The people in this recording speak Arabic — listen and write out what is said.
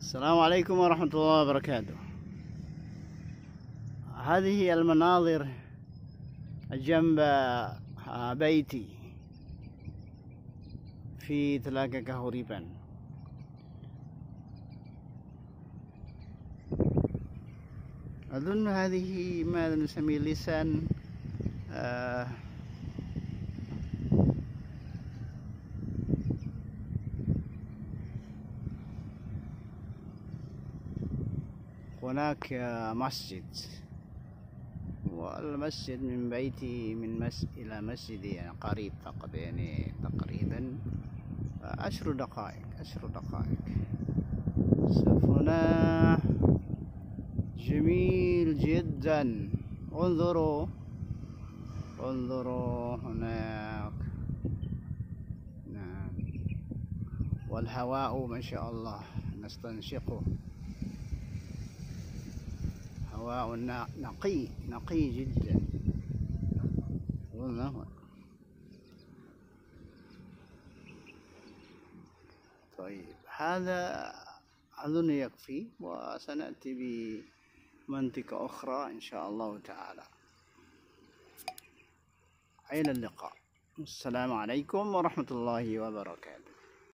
السلام عليكم ورحمة الله وبركاته. هذه المناظر جنب بيتي. في تلاقة كهوريبان أظن هذه ماذا نسميه؟ لسان آه هناك مسجد. والمسجد من بيتي من مس إلى مسجدي يعني قريب فقط يعني تقريبا. عشر دقائق عشر دقائق. سفنا جميل جدا. انظروا. انظروا هناك. نعم. والهواء ما شاء الله نستنشقه. نقي نقي جدا. والله. طيب هذا أظن يكفي وسنأتي بمنطقة أخرى إن شاء الله تعالى. إلى اللقاء. السلام عليكم ورحمة الله وبركاته.